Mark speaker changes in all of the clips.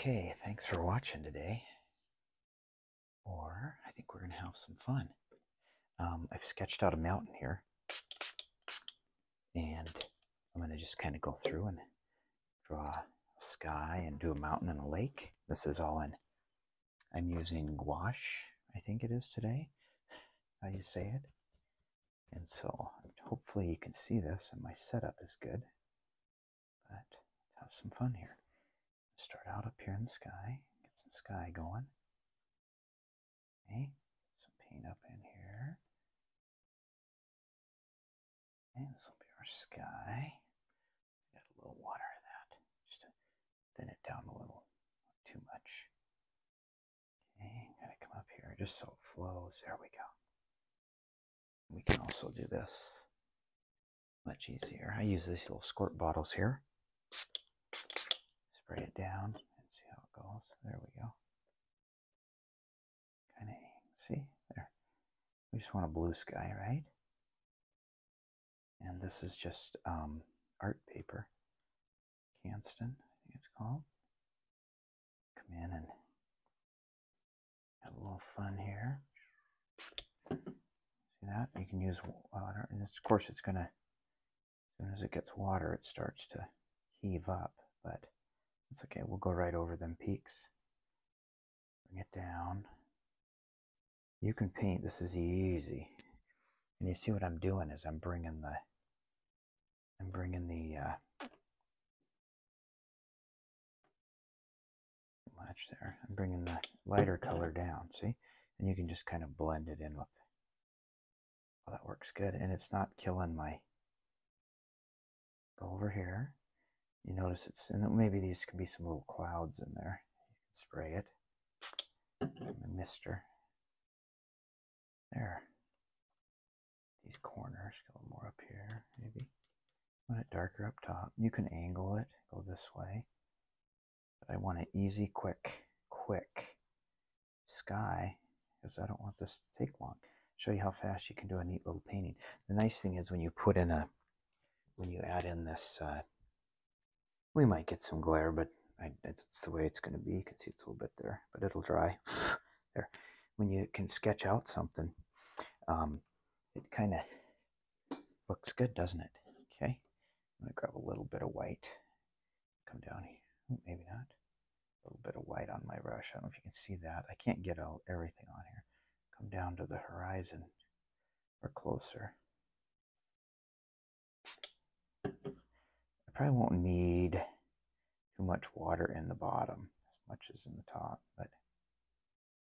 Speaker 1: Okay, thanks for watching today. Or I think we're going to have some fun. Um, I've sketched out a mountain here. And I'm going to just kind of go through and draw a sky and do a mountain and a lake. This is all in, I'm using gouache, I think it is today, how you say it. And so hopefully you can see this and my setup is good. But let's have some fun here. Start out up here in the sky, get some sky going. Okay, some paint up in here. And this will be our sky. Got a little water in that, just to thin it down a little, not too much. Okay, gotta come up here just so it flows. There we go. We can also do this much easier. I use these little squirt bottles here. Spray it down and see how it goes. There we go. Kind of, see? There. We just want a blue sky, right? And this is just um, art paper. Canson, I think it's called. Come in and have a little fun here. See that? You can use water, and of course it's gonna, as soon as it gets water, it starts to heave up, but it's okay. We'll go right over them peaks. Bring it down. You can paint. This is easy. And you see what I'm doing is I'm bringing the, I'm bringing the, uh, much there. I'm bringing the lighter color down, see? And you can just kind of blend it in with, oh, that works good. And it's not killing my, go over here. You notice it's, and maybe these could be some little clouds in there. You can spray it. The mister. There. These corners, go more up here, maybe. Want it darker up top. You can angle it, go this way. But I want an easy, quick, quick sky because I don't want this to take long. Show you how fast you can do a neat little painting. The nice thing is when you put in a, when you add in this, uh, we might get some glare, but I, that's the way it's going to be. You can see it's a little bit there, but it'll dry. there. When you can sketch out something, um, it kind of looks good, doesn't it? Okay. I'm going to grab a little bit of white. Come down here. maybe not. A little bit of white on my brush. I don't know if you can see that. I can't get out everything on here. Come down to the horizon or closer. Probably won't need too much water in the bottom as much as in the top, but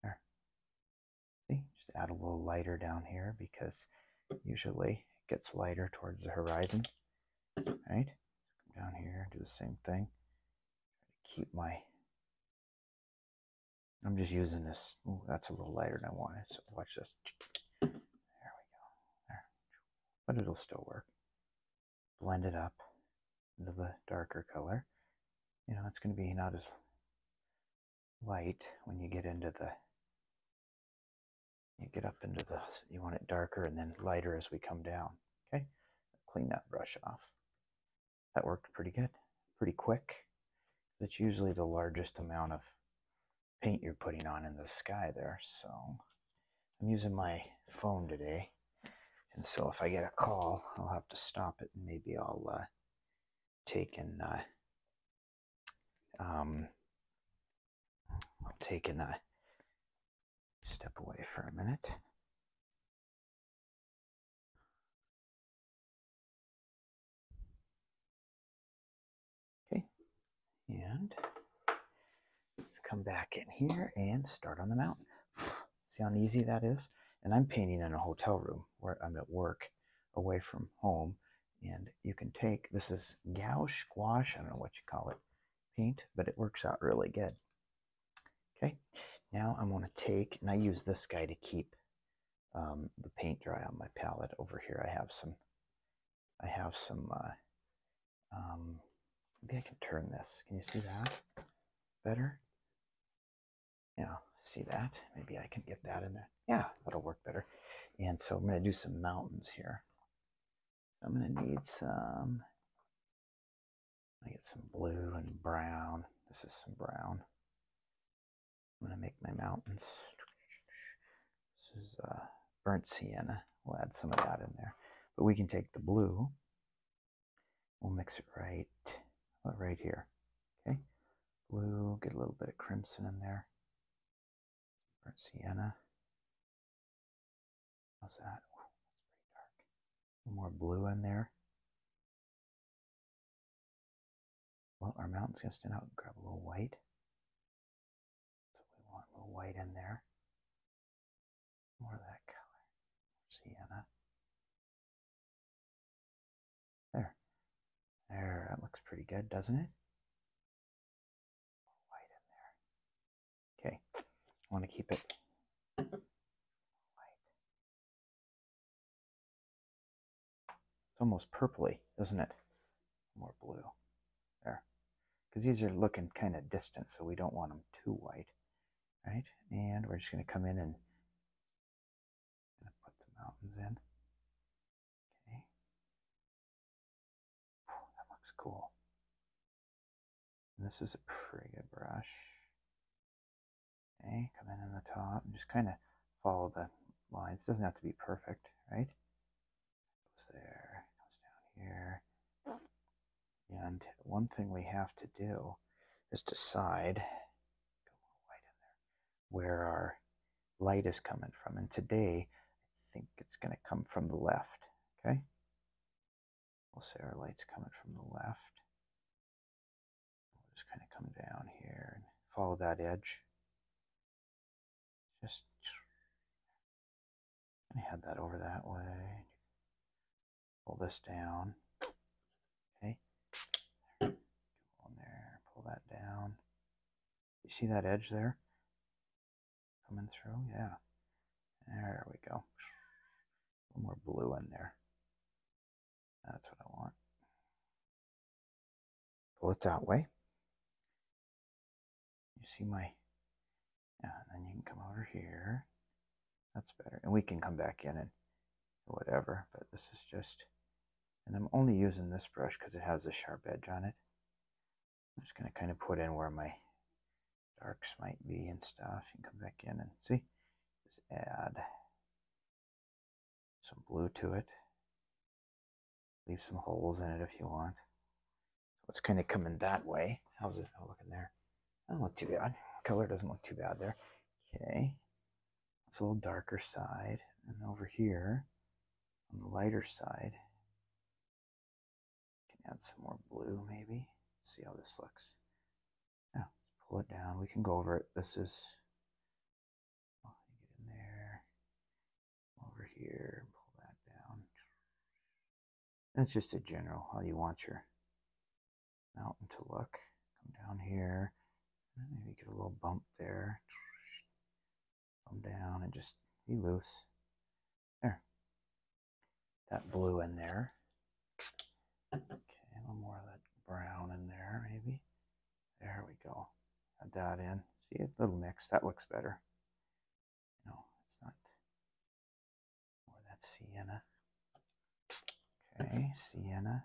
Speaker 1: there. See, just add a little lighter down here because usually it gets lighter towards the horizon. Right? Come down here, do the same thing. Keep my. I'm just using this. Ooh, that's a little lighter than I wanted. So watch this. There we go. There. But it'll still work. Blend it up into the darker color. You know, it's going to be not as light when you get into the you get up into the you want it darker and then lighter as we come down okay clean that brush off that worked pretty good, pretty quick. That's usually the largest amount of paint you're putting on in the sky there. So I'm using my phone today. And so if I get a call, I'll have to stop it and maybe I'll uh, take and uh, um, I'll take and uh, step away for a minute. Okay, and let's come back in here and start on the mountain. See how easy that is? And I'm painting in a hotel room where I'm at work away from home. And you can take, this is gouache, gouache, I don't know what you call it, paint, but it works out really good. Okay, now I'm going to take, and I use this guy to keep um, the paint dry on my palette. Over here I have some, I have some uh, um, Maybe I can turn this. Can you see that better? Yeah, see that? Maybe I can get that in there. Yeah, that'll work better. And so I'm going to do some mountains here. I'm going to need some, I get some blue and brown. This is some brown. I'm going to make my mountains. This is uh, burnt sienna. We'll add some of that in there. But we can take the blue. We'll mix it right, right here. Okay. Blue, get a little bit of crimson in there. Burnt sienna. How's that? Ooh, that's pretty dark. A little more blue in there. Well, our mountain's going to stand out and grab a little white. So we want, a little white in there. More of that color. Sienna. There. There, that looks pretty good, doesn't it? White in there. Okay, I want to keep it It's almost purpley, isn't it? More blue There. because these are looking kind of distant, so we don't want them too white, right? And we're just going to come in and put the mountains in. Okay. that looks cool. And this is a pretty good brush. Okay, come in on the top and just kind of follow the lines. Doesn't have to be perfect, right? Goes there, here. And one thing we have to do is decide where our light is coming from. And today, I think it's going to come from the left. Okay? We'll say our light's coming from the left. We'll just kind of come down here and follow that edge. Just head that over that way. Pull this down. On there, pull that down. You see that edge there? Coming through? Yeah. There we go. Little more blue in there. That's what I want. Pull it that way. You see my, yeah, and then you can come over here. That's better. And we can come back in and whatever, but this is just and I'm only using this brush because it has a sharp edge on it. I'm just going to kind of put in where my darks might be and stuff. You can come back in and see, just add some blue to it. Leave some holes in it if you want. So it's kind of coming that way. How's it looking there? Doesn't look too bad. Color doesn't look too bad there. Okay. It's a little darker side. And over here, on the lighter side, Add some more blue maybe. See how this looks. Yeah, pull it down. We can go over it. This is, oh, get in there, over here, pull that down. That's just a general how you want your mountain to look. Come down here, maybe get a little bump there. Come down and just be loose. There. That blue in there little more of that brown in there, maybe. There we go. Add that in. See a little mix. That looks better. No, it's not more that sienna. Okay, sienna.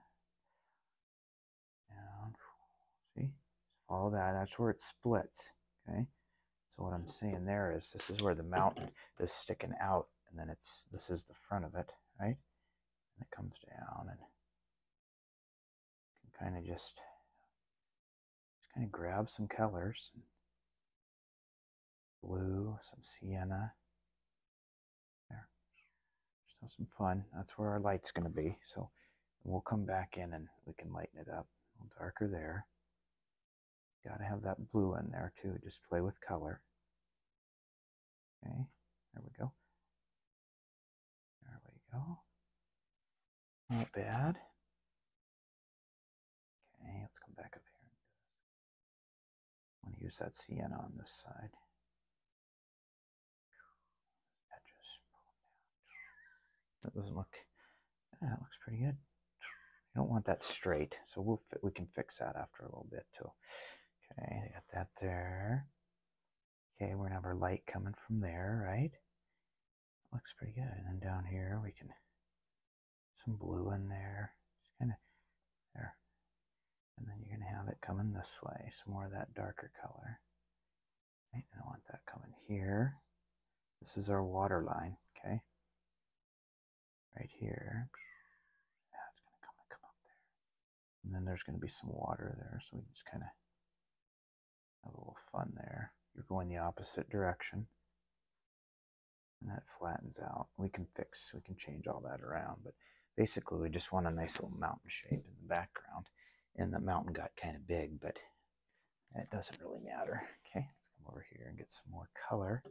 Speaker 1: Down. See? Follow that. That's where it splits. Okay. So what I'm saying there is this is where the mountain is sticking out, and then it's this is the front of it, right? And it comes down and kind of just, just kind of grab some colors. Blue, some sienna. There. Just have some fun. That's where our light's going to be. So we'll come back in and we can lighten it up. A little darker there. Got to have that blue in there too. Just play with color. Okay, there we go. There we go. Not bad. Okay, let's come back up here and do this. I want to use that sienna on this side. That doesn't look, yeah, that looks pretty good. You don't want that straight, so we'll we can fix that after a little bit too. Okay, got that there. Okay, we're gonna have our light coming from there, right? Looks pretty good. And then down here we can some blue in there. Just kind of. And then you're going to have it coming this way, some more of that darker color. Right, and I want that coming here. This is our water line, okay? Right here. Yeah, it's going to come, come up there. And then there's going to be some water there, so we can just kind of have a little fun there. You're going the opposite direction. And that flattens out. We can fix, we can change all that around, but basically we just want a nice little mountain shape in the background. And the mountain got kind of big, but that doesn't really matter. Okay, let's come over here and get some more color.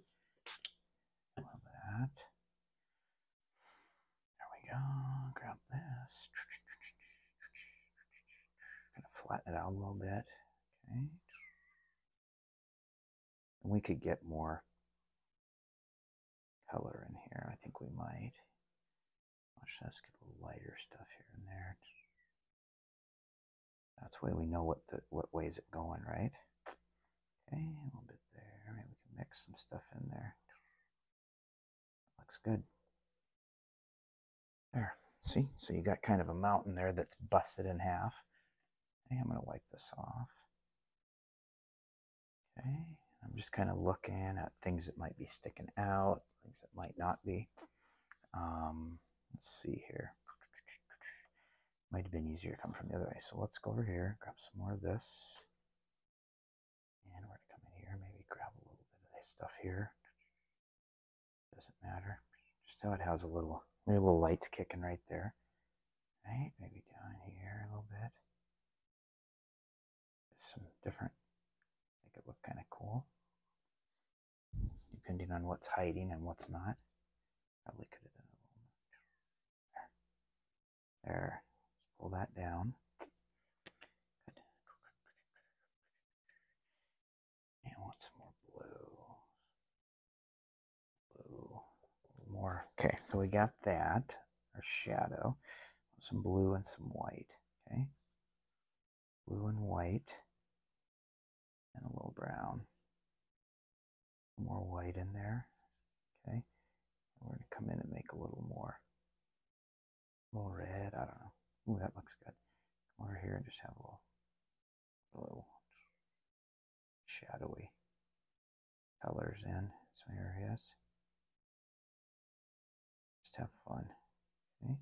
Speaker 1: Love that. There we go. Grab this. Kind of flatten it out a little bit. Okay. And we could get more color in here. I think we might. Watch us get a little lighter stuff here and there. That's way we know what the what way is it going, right? Okay, a little bit there. Maybe we can mix some stuff in there. Looks good. There. See? So you got kind of a mountain there that's busted in half. Okay, I'm going to wipe this off. Okay, I'm just kind of looking at things that might be sticking out, things that might not be. Um, let's see here. Might have been easier to come from the other way. So let's go over here, grab some more of this. And we're going to come in here, maybe grab a little bit of this stuff here. Doesn't matter. Just how it has a little, maybe a little light kicking right there. Right, maybe down here a little bit. Just some different, make it look kind of cool. Depending on what's hiding and what's not. Probably could have done a little. There. There. Pull that down. Good. And want some more blue. Blue. more. Okay, so we got that. Our shadow. Some blue and some white. Okay. Blue and white. And a little brown. More white in there. Okay. We're going to come in and make a little more. A little red. I don't know. Ooh, that looks good. Come over here and just have a little, little shadowy colors in some areas. Just have fun. Okay.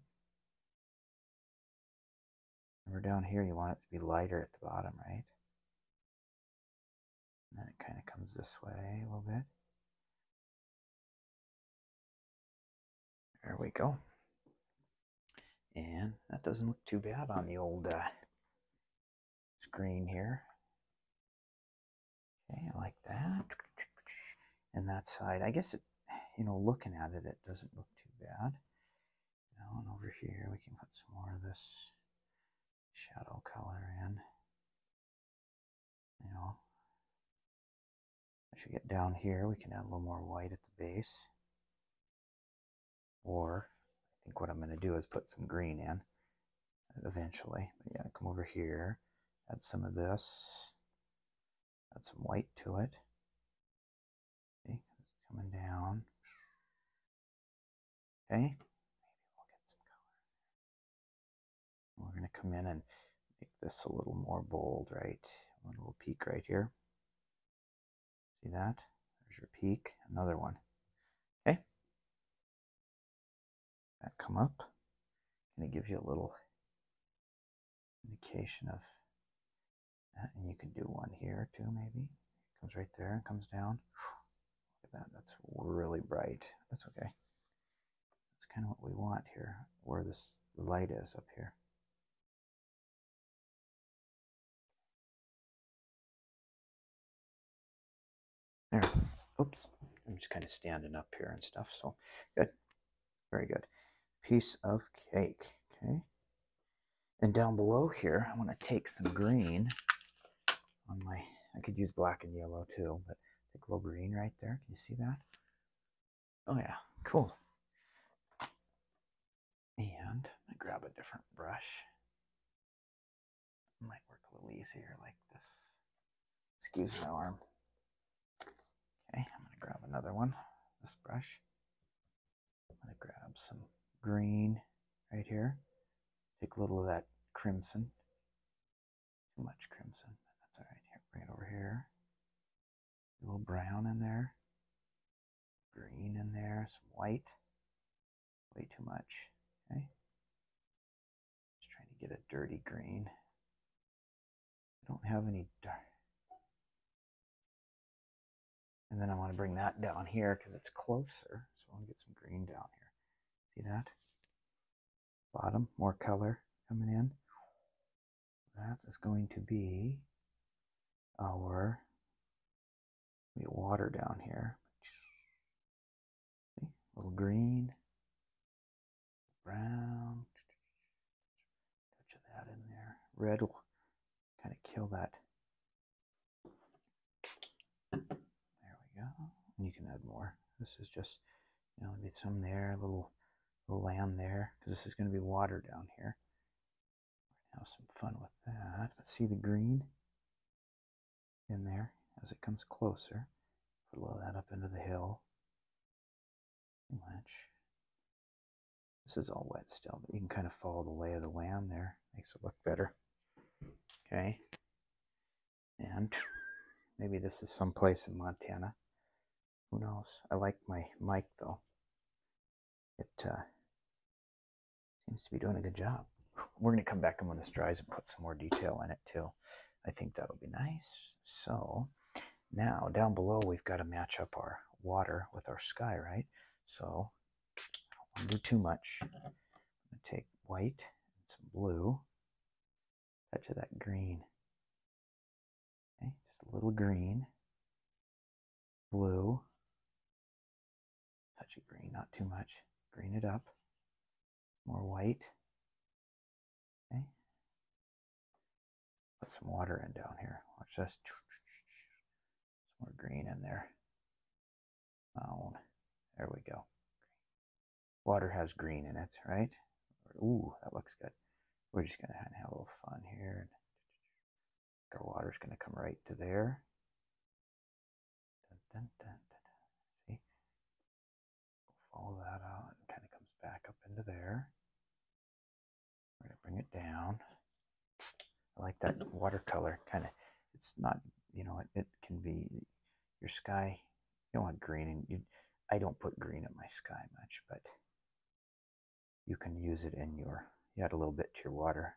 Speaker 1: Remember down here, you want it to be lighter at the bottom, right? And then it kind of comes this way a little bit. There we go. And that doesn't look too bad on the old uh, screen here. Okay, I like that. And that side, I guess, it, you know, looking at it, it doesn't look too bad. Know, and over here, we can put some more of this shadow color in. You know, as you get down here, we can add a little more white at the base. Or think what I'm going to do is put some green in eventually. But yeah, come over here, add some of this, add some white to it. Okay, it's coming down. Okay, maybe we'll get some color. We're going to come in and make this a little more bold, right? One little peak right here. See that? There's your peak. Another one. Okay. That come up. And it gives you a little indication of that. And you can do one here too, maybe. It comes right there and comes down. Look at that. That's really bright. That's okay. That's kind of what we want here, where this light is up here. There. Oops. I'm just kind of standing up here and stuff. So good. Very good. Piece of cake. Okay. And down below here, I want to take some green on my, I could use black and yellow too, but take a little green right there. Can you see that? Oh yeah, cool. And I grab a different brush. Might work a little easier like this. Excuse my arm. Okay, I'm to grab another one, this brush. I'm to grab some green right here. Take a little of that crimson. Too much crimson. That's all right. Here, bring it over here. A little brown in there. Green in there. Some white. Way too much. Okay. Just trying to get a dirty green. I don't have any dark. And then I want to bring that down here because it's closer. So I want to get some green down here. See that? Bottom, more color coming in. That is going to be our water down here. See? A little green, brown, touch of that in there. Red will kind of kill that. There we go. And you can add more. This is just, you know, maybe some there, a little land there, because this is going to be water down here. Have some fun with that. But see the green in there as it comes closer. Follow that up into the hill. Much. This is all wet still, but you can kind of follow the lay of the land there. Makes it look better. Okay. And maybe this is someplace in Montana. Who knows? I like my mic though. It uh, seems to be doing a good job. We're going to come back and when this dries and put some more detail in it too. I think that'll be nice. So now down below we've got to match up our water with our sky, right? So I don't want to do too much. I'm going to take white and some blue, touch of that green. Okay, just a little green, blue, touch of green, not too much. Green it up, more white. Okay. Put some water in down here. Watch this. Some more green in there. Oh, there we go. Water has green in it, right? Ooh, that looks good. We're just going to have a little fun here. Our water's going to come right to there. Dun, dun, dun, See? Follow that out and kind of comes back up into there. We're going to bring it down. I like that watercolor kind of. It's not, you know, it, it can be your sky. You don't want green, and you. I don't put green in my sky much, but you can use it in your. You add a little bit to your water,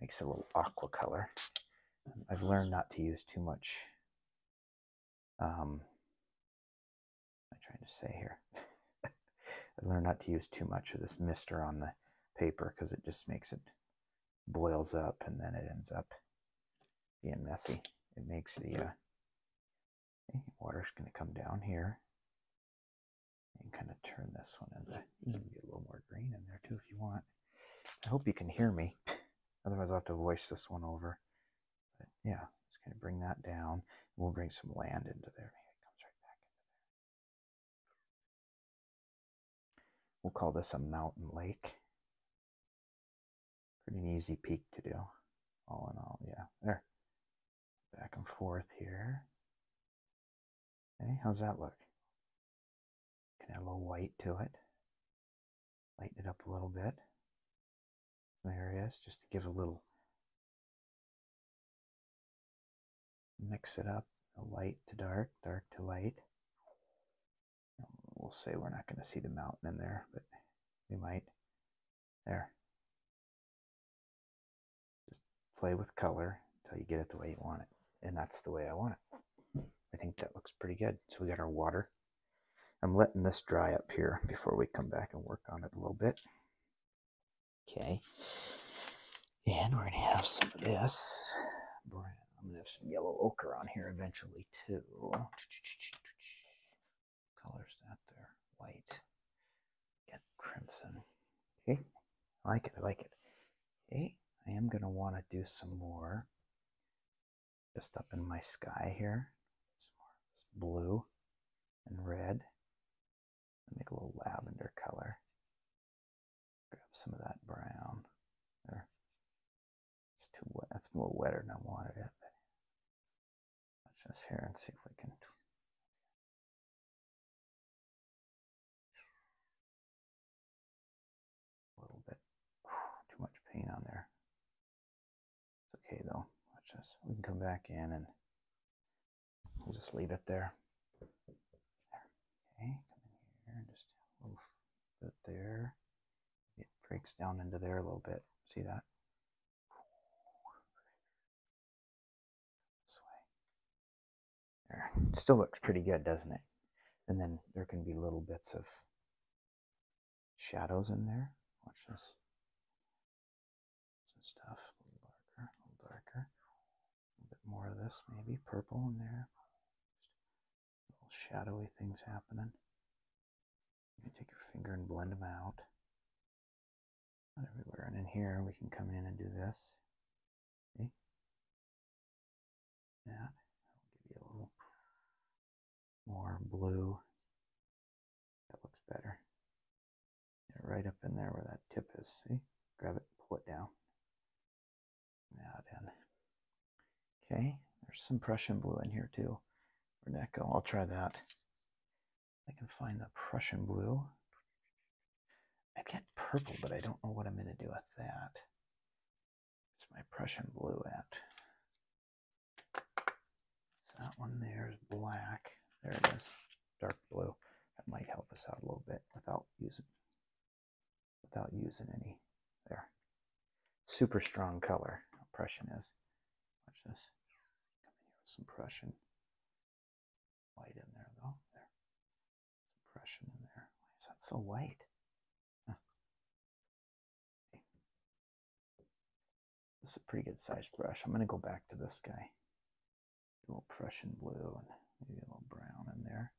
Speaker 1: makes it a little aqua color. I've learned not to use too much. Um, I'm trying to say here. I learned not to use too much of this mister on the paper because it just makes it boils up and then it ends up being messy. It makes the uh, okay, water's going to come down here and kind of turn this one into. You can get a little more green in there too if you want. I hope you can hear me. Otherwise, I'll have to voice this one over. But yeah, just going to bring that down. We'll bring some land into there. It comes right back into there. We'll call this a mountain lake. Pretty easy peak to do. All in all, yeah. There. Back and forth here. Okay, how's that look? Can add a little white to it. Lighten it up a little bit. There it is, just to give a little mix it up, light to dark, dark to light. We'll say we're not going to see the mountain in there, but we might. There. Play with color until you get it the way you want it. And that's the way I want it. I think that looks pretty good. So we got our water. I'm letting this dry up here before we come back and work on it a little bit. Okay. And we're going to have some of this. I'm going to have some yellow ochre on here eventually too. Colors that there. White. Get crimson. Okay. I like it. I like it. Okay. I am going to want to do some more just up in my sky here. Some more blue and red. Make a little lavender color. Grab some of that brown. There. It's too wet. That's a little wetter than I wanted it. Let's just here and see if we can. A little bit. Too much paint on there. Okay though. this. We can come back in and we'll just leave it there. Okay, come in here and just a little bit there. It breaks down into there a little bit. See that? This way. There. Still looks pretty good, doesn't it? And then there can be little bits of shadows in there. Watch this. Some stuff. A little darker, a little darker. A bit more of this, maybe. Purple in there. Little shadowy things happening. You can take your finger and blend them out. Not everywhere. And in here, we can come in and do this. See? That. will give you a little more blue. That looks better. Yeah, right up in there where that tip is. See? Grab it, pull it down. That in. Okay, there's some Prussian blue in here too. Go? I'll try that. I can find the Prussian blue. I've got purple, but I don't know what I'm going to do with that. It's my Prussian blue at? So that one there is black. There it is, dark blue. That might help us out a little bit without using without using any there. Super strong color. Prussian is. Watch this. Come in here with some Prussian white in there though. There. Some Prussian in there. Why is that so white? Huh. Okay. This is a pretty good sized brush. I'm going to go back to this guy. A little Prussian blue and maybe a little brown in there.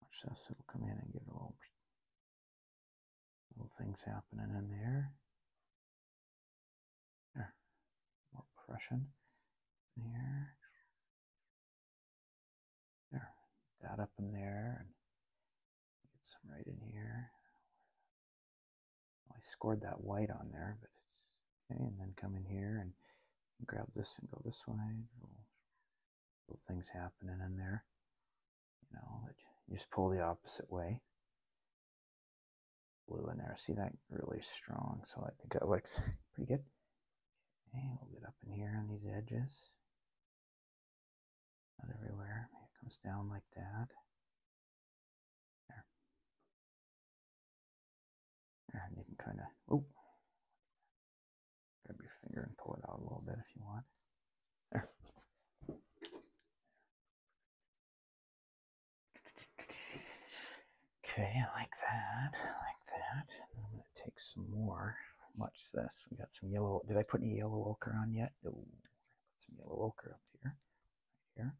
Speaker 1: Watch this. It'll come in and get a little little things happening in there. There. More Prussian in here. There. That up in there and get some right in here. Well, I scored that white on there, but it's okay. And then come in here and grab this and go this way. Little, little things happening in there. You know, you just pull the opposite way blue in there. See that really strong. So I think that looks pretty good. Okay, little bit up in here on these edges. Not everywhere. It comes down like that. There. There, and you can kind of, oh, grab your finger and pull it out a little bit if you want. There. Okay, I like that. I like that. I'm going to take some more. Watch this. We got some yellow. Did I put any yellow ochre on yet? Oh, put some yellow ochre up here. Right here.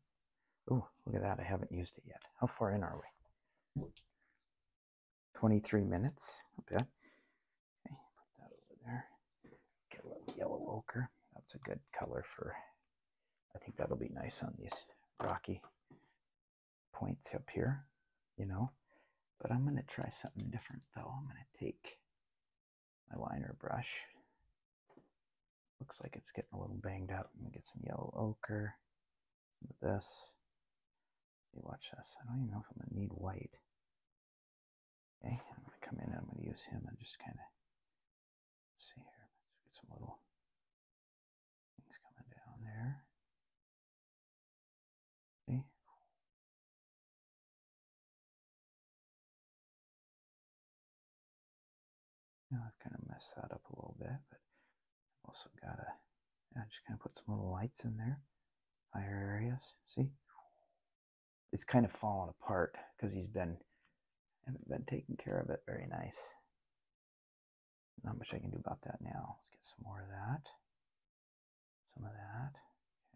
Speaker 1: Oh, look at that. I haven't used it yet. How far in are we? 23 minutes. Okay. Okay, put that over there. Get a little yellow ochre. That's a good color for, I think that'll be nice on these rocky points up here, you know. But I'm going to try something different though. I'm going to take my liner brush. Looks like it's getting a little banged up. I'm going to get some yellow ochre. This. See, watch this. I don't even know if I'm going to need white. Okay, I'm going to come in and I'm going to use him and just kind of see here. Let's get some little things coming down there. You know, I've kind of messed that up a little bit, but I've also got to yeah, just kind of put some little lights in there, higher areas. See? It's kind of fallen apart because he's been haven't been taking care of it very nice. Not much I can do about that now. Let's get some more of that. Some of that.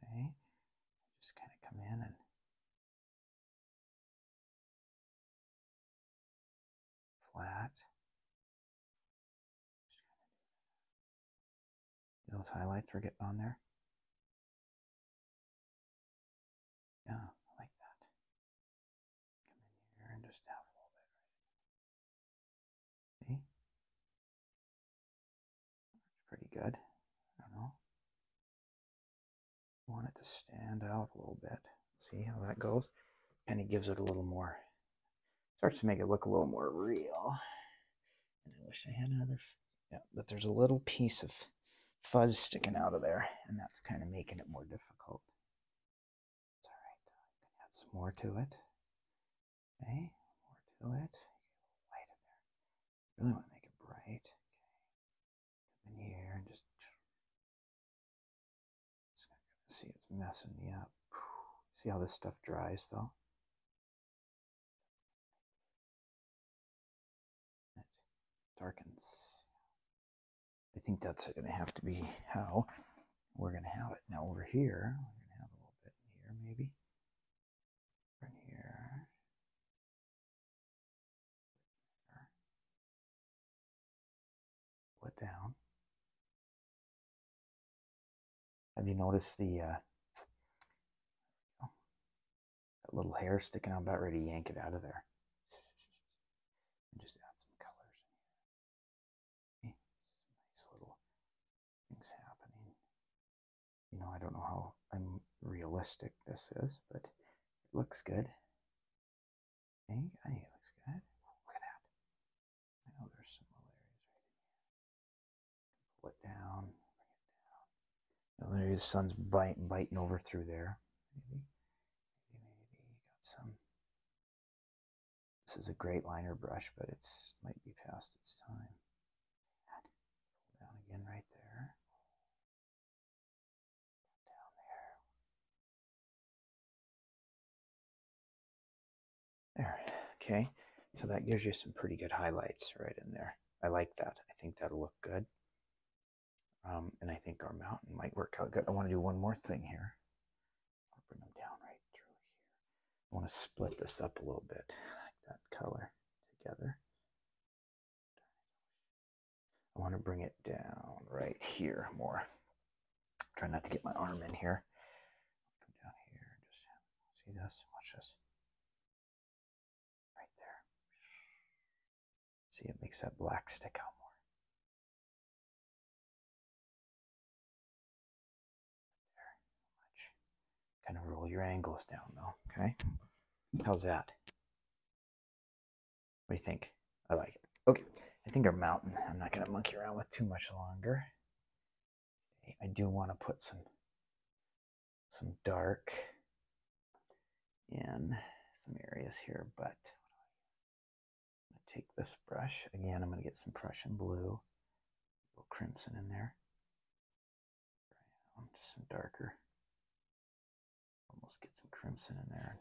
Speaker 1: Okay. Just kind of come in and flat. Those highlights are getting on there. Yeah, I like that. Come in here and just have a little bit right. See? It's pretty good. I don't know. want it to stand out a little bit. See how that goes? Kind of gives it a little more, starts to make it look a little more real. And I wish I had another, yeah, but there's a little piece of fuzz sticking out of there, and that's kind of making it more difficult. It's all right. I'm add some more to it. Okay, more to it. White in there. Really want to make it bright. Okay. Come in here and just. See, it's messing me up. See how this stuff dries though? It darkens. I think that's going to have to be how we're going to have it. Now over here, we're going to have a little bit in here maybe. Here. Down. Have you noticed the uh, that little hair sticking out about ready to yank it out of there? And just add some colors in here. Nice little things happening. You know, I don't know how I'm realistic this is, but it looks good. I think, I think it looks good. Look at that. I know there's some little areas right in here. Pull it down, bring it down. maybe the sun's bite, biting over through there. Maybe, got some. This is a great liner brush, but it's might be past its time. Pull down again right there. Down there. There. Okay. So that gives you some pretty good highlights right in there. I like that. I think that'll look good. Um, and I think our mountain might work out good. I want to do one more thing here. I'll bring them down right through here. I want to split this up a little bit, like that color together. I want to bring it down right here more. Try not to get my arm in here. Come down here and just see this. Watch this. Right there. See, it makes that black stick out more. There, much. Kind of roll your angles down though, okay? How's that? What do you think? I like it. Okay, I think our mountain, I'm not going to monkey around with too much longer. I do want to put some some dark in some areas here, but take this brush. Again, I'm going to get some Prussian blue, a little crimson in there. Just some darker. Almost get some crimson in there.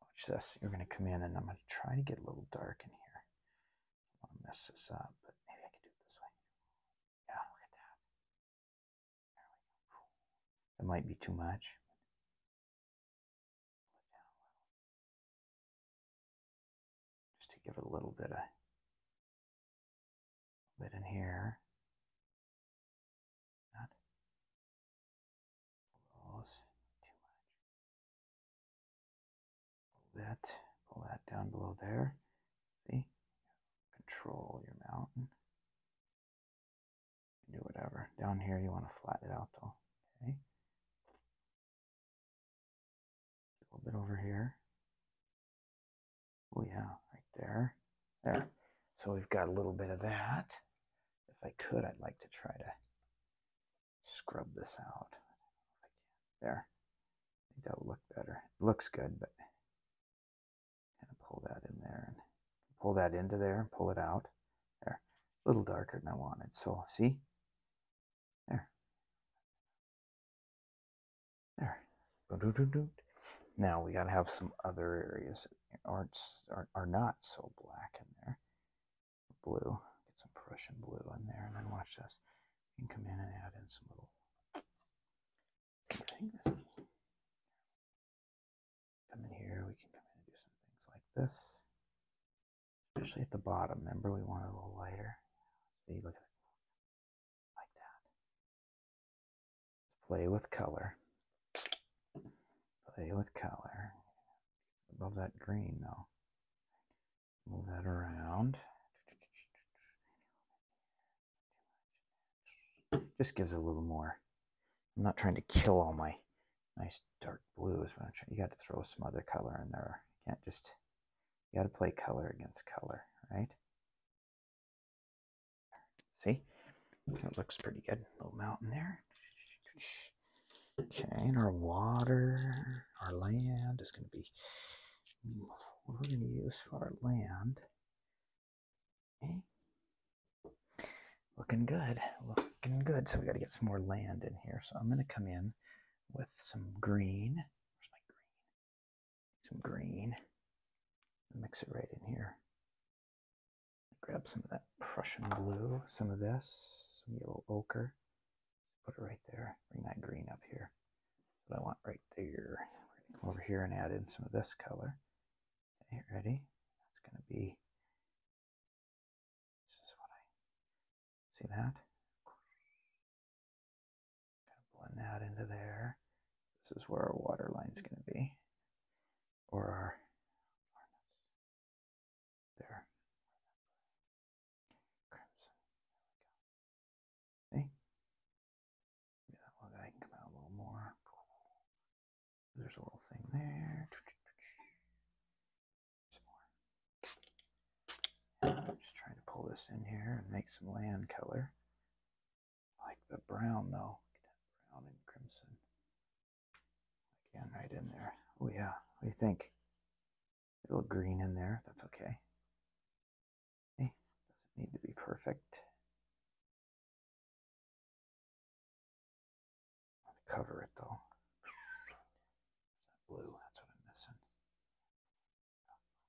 Speaker 1: Watch this. You're going to come in and I'm going to try to get a little dark in here. I want to mess this up, but maybe I can do it this way. Yeah, look at that. There we go. That might be too much. Just to give it a little bit of bit in here. Not pull those too bit. Pull that down below there. See? Control your mountain. Do whatever. Down here you want to flatten it out though. Okay. A little bit over here. Oh yeah, right there. There. So we've got a little bit of that. If I could, I'd like to try to scrub this out. There. I think that would look better. It looks good, but pull that in there and pull that into there and pull it out. There. A little darker than I wanted. So see? There. There. Now we gotta have some other areas that aren't are, are not so black in there. Blue. Get some Prussian blue in there, and then watch this. You can come in and add in some little. Come in here, we can come in and do some things like this. Especially at the bottom. Remember, we want it a little lighter. So you look at it. Like that. Play with color. Play with color. Above that green, though. Move that around. Just gives a little more. I'm not trying to kill all my nice dark blues, but I'm trying, you got to throw some other color in there. You can't just, got to play color against color, right? See? That looks pretty good. Little mountain there. Okay, and our water, our land is going to be, what are we going to use for our land? Okay. Looking good, looking good. So we got to get some more land in here. So I'm going to come in with some green. Where's my green? Some green. Mix it right in here. Grab some of that Prussian blue, some of this, some yellow ochre. Put it right there. Bring that green up here. What I want right there. We're going to come over here and add in some of this color. Okay, ready? That's going to be. This is what I see that. Kind of blend that into there. This is where our water line is going to be, or our there. Crimson. See? Yeah, look, I can come out a little more. There's a little thing there. Some more. I'm just trying to pull this in here and make some land color. I like the brown though. Brown and crimson. Again, right in there. Oh yeah. What do you think? A little green in there. That's okay. Okay. Doesn't need to be perfect. cover it though. That blue, that's what I'm missing.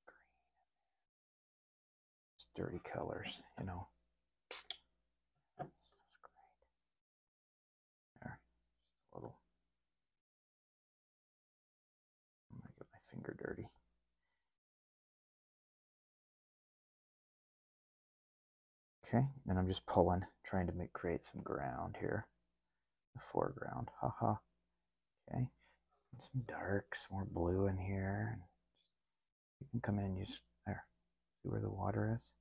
Speaker 1: Green. It's dirty colors, you know. There, just a little. I'm gonna get my finger dirty. Okay, and I'm just pulling, trying to make create some ground here the foreground. Haha. Okay. And some dark, some more blue in here. You can come in and use there. See where the water is?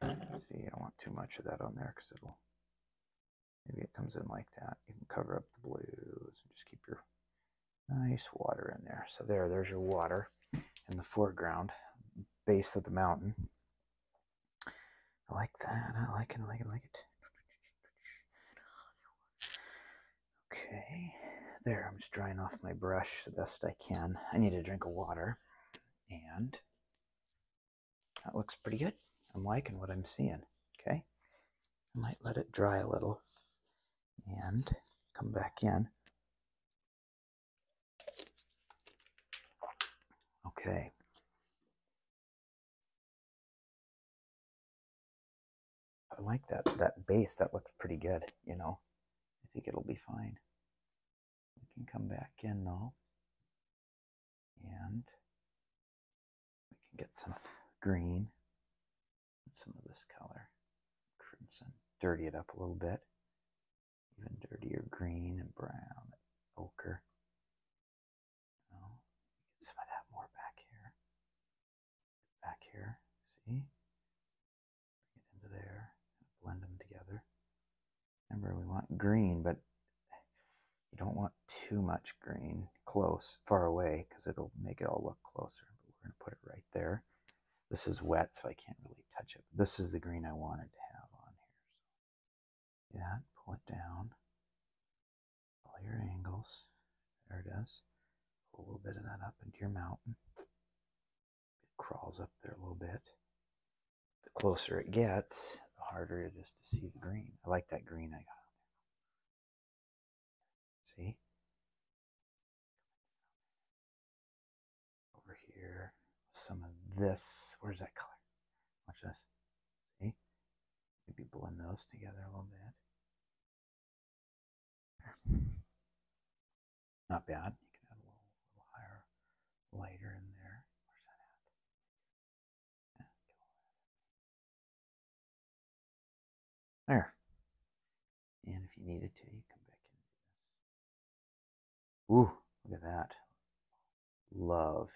Speaker 1: Uh, see, I don't want too much of that on there because it'll maybe it comes in like that. You can cover up the blues and just keep your nice water in there. So there, there's your water in the foreground, base of the mountain. I like that. I like it. I like it. I like it. Okay, there, I'm just drying off my brush the best I can. I need a drink of water, and that looks pretty good. I'm liking what I'm seeing, okay? I might let it dry a little and come back in. Okay. I like that that base. That looks pretty good, you know. I think it'll be fine. We can come back in now. And we can get some green some of this color, crimson. Dirty it up a little bit. Even dirtier green and brown, ochre. Oh, you know, get some of that more back here. Back here, see? Bring it into there, blend them together. Remember, we want green, but you don't want too much green close, far away, because it'll make it all look closer. But we're going to put it right there. This is wet, so I can't really touch it. This is the green I wanted to have on here. So yeah, pull it down. All your angles. There it is. Pull a little bit of that up into your mountain. It crawls up there a little bit. The closer it gets, the harder it is to see the green. I like that green I got. See? Over here, some of this. Where's that color? Watch this. See? Maybe blend those together a little bit. Not bad. You can add a little, little higher, lighter in there. Where's that at? There. And if you needed to, you come back in Ooh, look at that. Love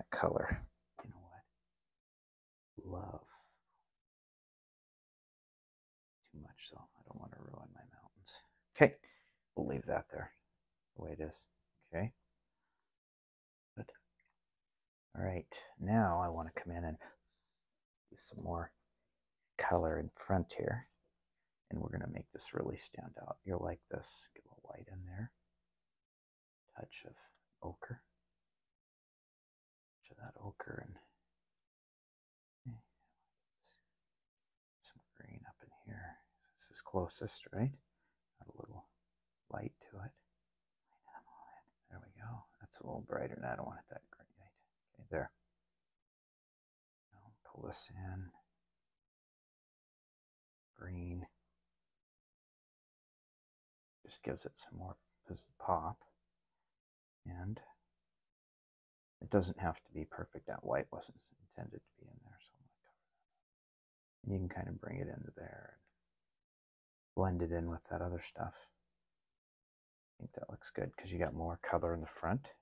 Speaker 1: that color. You know what? Love. Too much, so I don't want to ruin my mountains. Okay, we'll leave that there the way it is. Okay. Good. All right, now I want to come in and do some more color in front here. And we're going to make this really stand out. You'll like this. Get a little white in there. Touch of ochre. That ochre and eh, some green up in here. This is closest, right? Add a little light to it. There we go. That's a little brighter. And I don't want it that green great. Okay, there. Now pull this in. Green. Just gives it some more pop. And it doesn't have to be perfect. That white wasn't intended to be in there, so I'm going to cover that. And you can kind of bring it into there and blend it in with that other stuff. I think that looks good because you got more color in the front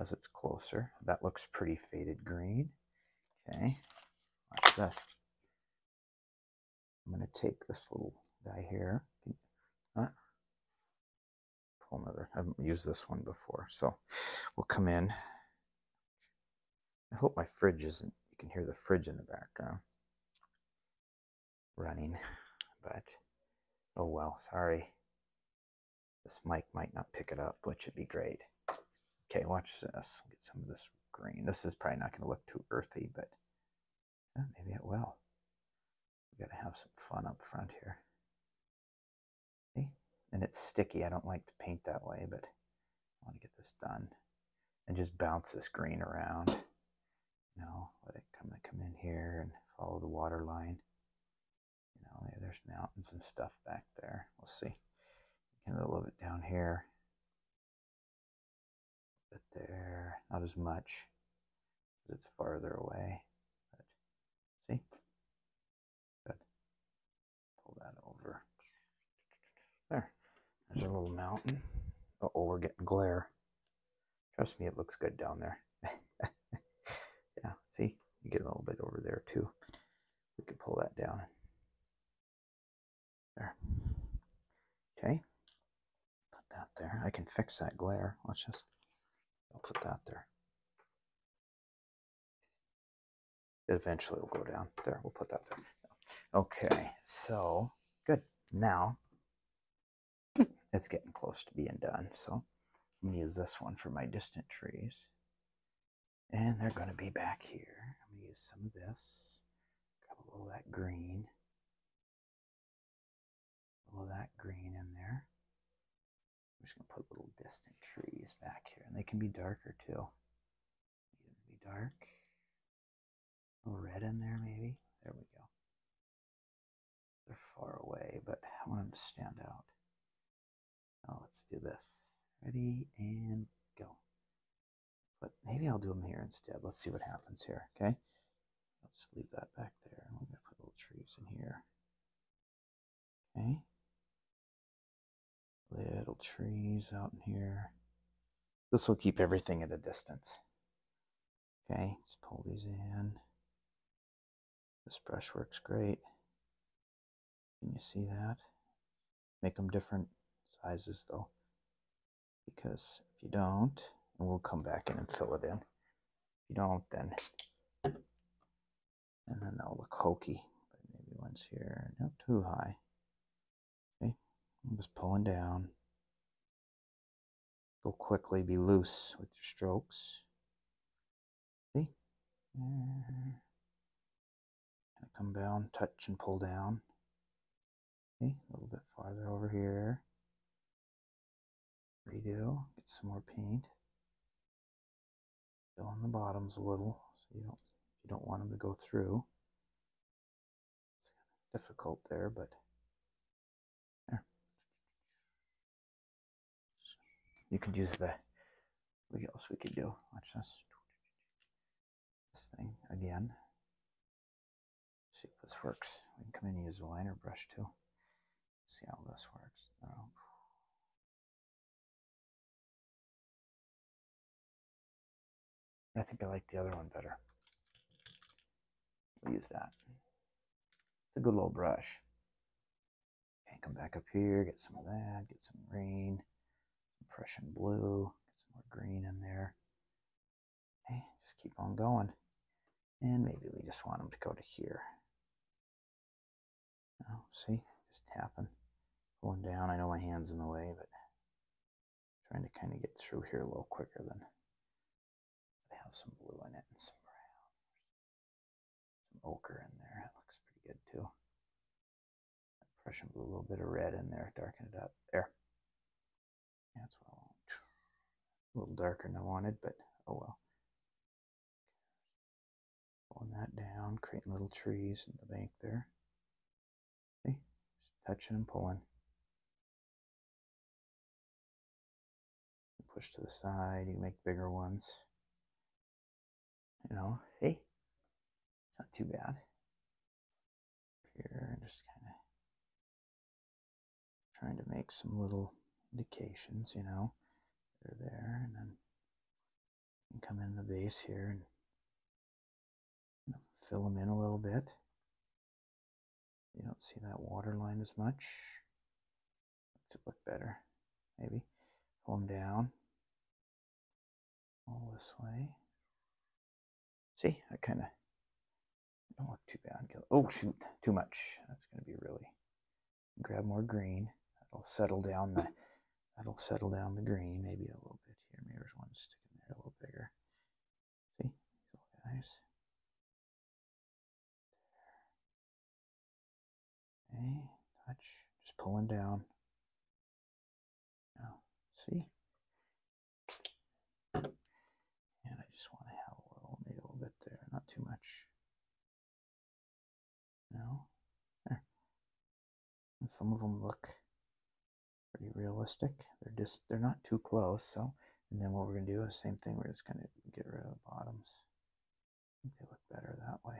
Speaker 1: as it's closer. That looks pretty faded green. Okay, watch this. I'm going to take this little guy here. Huh? Pull another. I haven't used this one before, so we'll come in. I hope my fridge isn't. You can hear the fridge in the background running, but oh well. Sorry. This mic might not pick it up, which would be great. Okay, watch this. Get some of this green. This is probably not going to look too earthy, but maybe it will. We got to have some fun up front here. See? And it's sticky. I don't like to paint that way, but I want to get this done. And just bounce this green around. You know, let it come, come in here and follow the water line. You know, there's mountains and stuff back there. We'll see. Get a little bit down here. A bit there. Not as much. It's farther away. But see? Good. Pull that over. There. There's a little mountain. Uh oh, we're getting glare. Trust me, it looks good down there. yeah, see? You get a little bit over there too. We could pull that down. There. Okay. Put that there. I can fix that glare. Let's just, I'll put that there. It eventually will go down. There, we'll put that there. Okay, so good. Now it's getting close to being done. So I'm gonna use this one for my distant trees. And they're gonna be back here. I'm gonna use some of this. A little of that green. A little of that green in there. I'm just gonna put little distant trees back here. And they can be darker too. Need them to be dark. A little red in there maybe. There we go. They're far away, but I want them to stand out. Now let's do this. Ready and. But maybe I'll do them here instead. Let's see what happens here, okay? I'll just leave that back there. I'm going to put little trees in here. Okay. Little trees out in here. This will keep everything at a distance. Okay, let's pull these in. This brush works great. Can you see that? Make them different sizes though. Because if you don't, and we'll come back in and fill it in. If you don't, then and then that'll look hokey. But maybe one's here, not too high. Okay, I'm just pulling down. Go quickly, be loose with your strokes. See? There. Come down, touch and pull down. Okay, a little bit farther over here. Redo, get some more paint. Fill on the bottoms a little, so you don't you don't want them to go through. It's kind of difficult there, but there. You could use the what else we could do? Watch this. This thing again. See if this works. We can come in and use a liner brush too. See how this works. I think I like the other one better. We'll use that. It's a good little brush. Okay, come back up here, get some of that, get some green, some Prussian blue, get some more green in there. Okay, just keep on going. And maybe we just want them to go to here. Oh, see, just tapping, pulling down. I know my hand's in the way, but trying to kind of get through here a little quicker than have some blue in it and some brown, some ochre in there. That looks pretty good too. Prussian blue, a little bit of red in there, darken it up. There. That's what I want. A little darker than I wanted, but oh well. Pulling that down, creating little trees in the bank there. See? Just touching and pulling. Push to the side, you make bigger ones. You know, hey, it's not too bad. Here, and just kind of trying to make some little indications, you know, they're there, and then come in the base here and you know, fill them in a little bit. You don't see that water line as much. Makes it look better, maybe. Pull them down all this way. See, I kind of don't look too bad. Oh shoot, too much. That's going to be really. Grab more green. That'll settle down the. That'll settle down the green. Maybe a little bit here. Maybe there's one sticking there a little bigger. See these little guys. There. Okay, touch. Just pulling down. Now, see. And I just want to have a little, maybe a little bit there, not too much. No, there. Some of them look pretty realistic. They're just, they're not too close. So, and then what we're going to do is same thing. We're just going to get rid of the bottoms. I think they look better that way.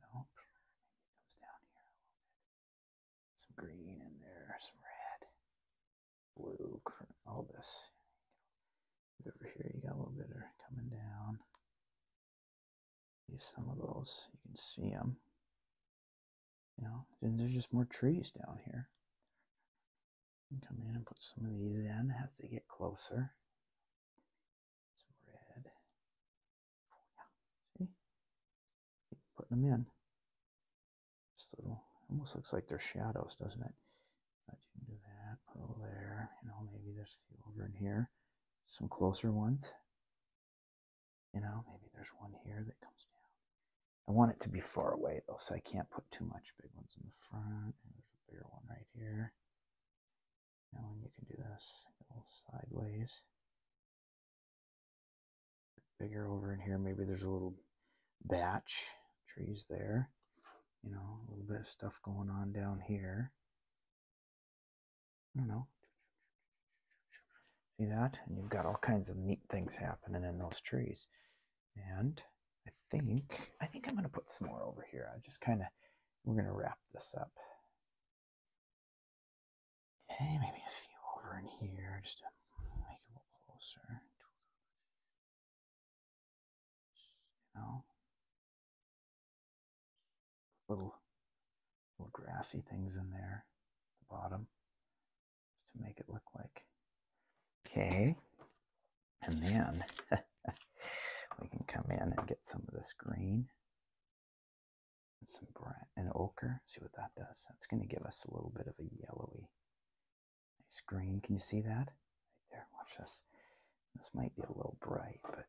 Speaker 1: No, comes down here a little bit. Some green in there, some red, blue, all this. Over here, you got a little bit of coming down. Use some of those. You can see them. You know, and there's just more trees down here. Come in and put some of these in as they get closer. Some red. Yeah, See? Keep putting them in. Just little, almost looks like they're shadows, doesn't it? But you can do that. Put a there. You know, maybe there's a few over in here some closer ones. You know, maybe there's one here that comes down. I want it to be far away though, so I can't put too much big ones in the front. There's a bigger one right here. Now, and you can do this a little sideways. Bigger over in here. Maybe there's a little batch trees there. You know, a little bit of stuff going on down here. I don't know. See that? And you've got all kinds of neat things happening in those trees. And think, I think I'm going to put some more over here. I just kind of, we're going to wrap this up. Okay, maybe a few over in here just to make it a little closer. You know, little, little grassy things in there, at the bottom, just to make it look like Okay. And then we can come in and get some of this green and some brown and ochre. See what that does. That's going to give us a little bit of a yellowy, nice green. Can you see that? Right there. Watch this. This might be a little bright, but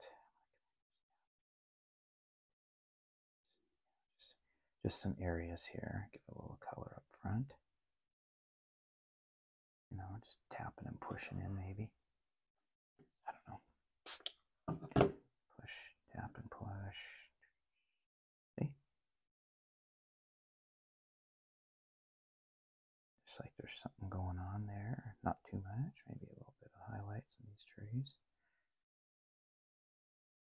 Speaker 1: just, some areas here. Give a little color up front. You know, just tapping and pushing in maybe. Push, tap, and push. See? Just like there's something going on there. Not too much. Maybe a little bit of highlights in these trees.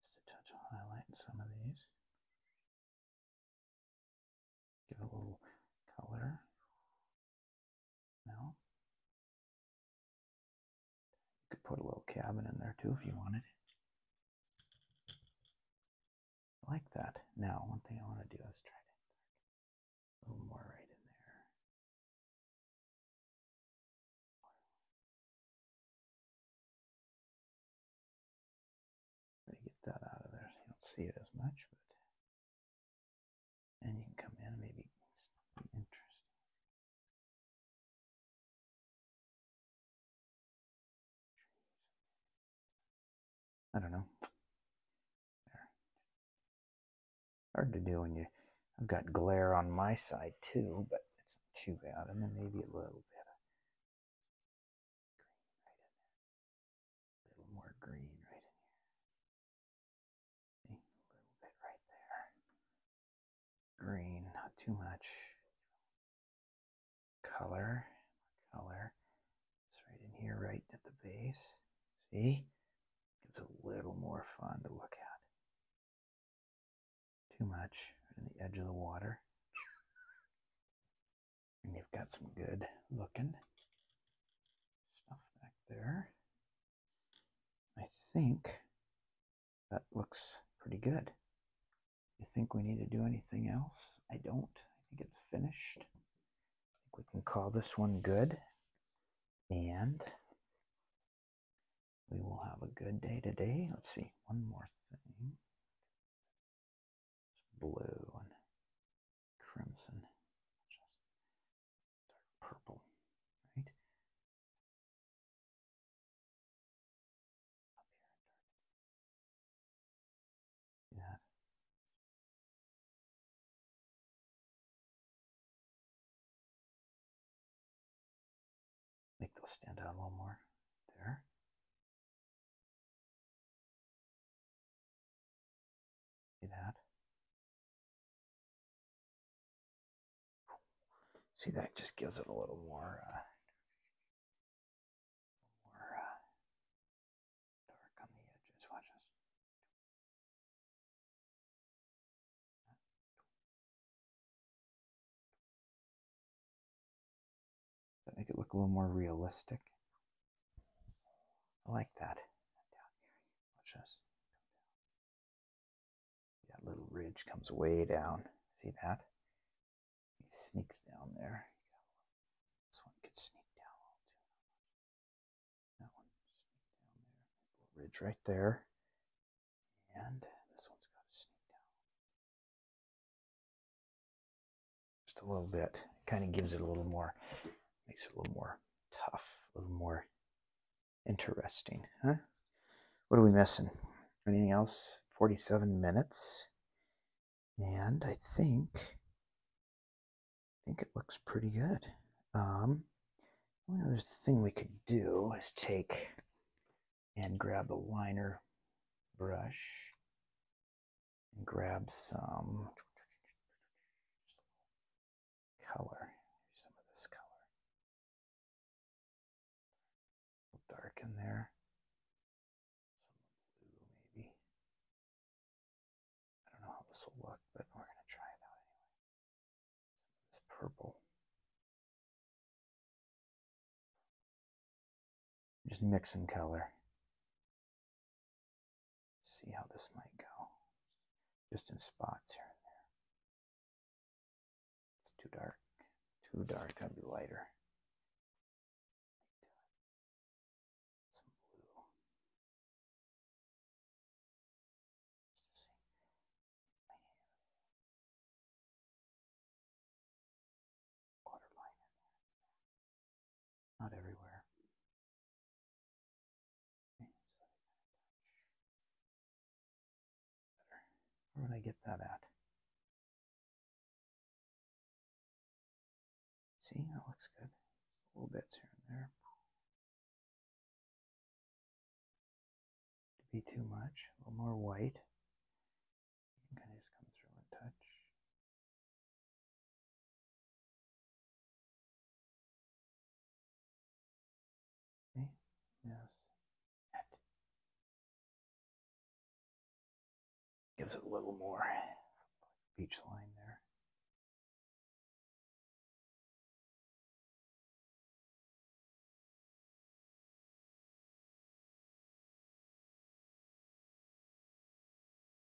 Speaker 1: Just a touch of highlight in some of these. Give a little color. No. You could put a little cabin in there too if you wanted. like that. Now, one thing I want to do is try to a little more right in there. Try to get that out of there so you don't see it as much, but and you can come in and maybe be interesting. I don't know. Hard to do when you. I've got glare on my side too, but it's not too bad. And then maybe a little bit of green right in there. A little more green right in here. See? A little bit right there. Green, not too much. Color, color. It's right in here, right at the base. See? Gives it a little more fun to look at. Too much in the edge of the water. And you've got some good looking stuff back there. I think that looks pretty good. You think we need to do anything else? I don't. I think it's finished. I think we can call this one good. And we will have a good day today. Let's see, one more thing. Blue and crimson, dark purple, right? Up here, dark. That? Make those stand out a little more. See, that just gives it a little more, uh, more uh, dark on the edges. Watch this. That make it look a little more realistic. I like that. Watch this. That little ridge comes way down. See that? Sneaks down there. This one could sneak down a little too. That one sneak down there. Little ridge right there. And this one's got to sneak down. Just a little bit. Kind of gives it a little more, makes it a little more tough, a little more interesting. Huh? What are we missing? Anything else? 47 minutes. And I think think it looks pretty good. Um, one other thing we could do is take and grab a liner brush and grab some color. Here's some of this color. A little dark in there. Some blue, maybe. I don't know how this will look, but we're going to try it out anyway. Some of this purple. Just mixing color. See how this might go. Just in spots here and there. It's too dark. Too dark. Gotta be lighter. Some blue. Just to see. My hand. Water line in there. Not everywhere. Okay, just let it kind of touch. Better. Where would I get that at? See, that looks good. Just little bits here and there. To be too much, a little more white. You can kind of just come through and touch. See? Yes. That Gives it a little more beach line there.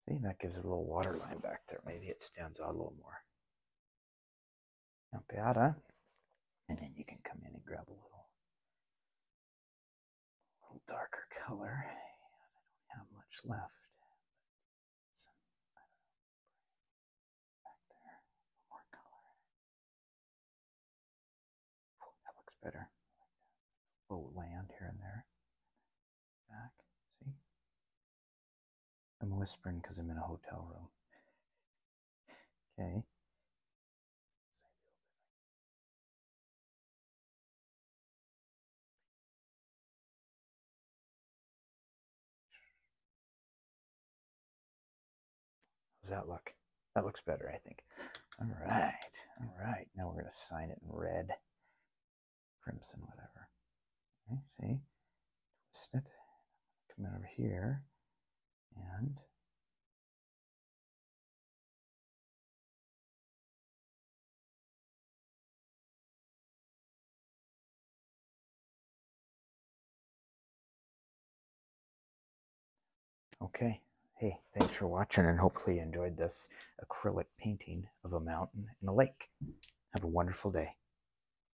Speaker 1: See, that gives it a little water line back there. Maybe it stands out a little more. Not bad, huh? And then you can come in and grab a little, a little darker color. I don't have much left. Some, I don't know, back there, a little more color. Whew, that looks better. I like that. Low land here and there. Back, see? Whispering because I'm in a hotel room. Okay. How's that look? That looks better, I think. All right, all right. Now we're going to sign it in red, crimson, whatever. Okay, see? Twist it. Come over here and Okay. Hey, thanks for watching and hopefully you enjoyed this acrylic painting of a mountain and a lake. Have a wonderful day.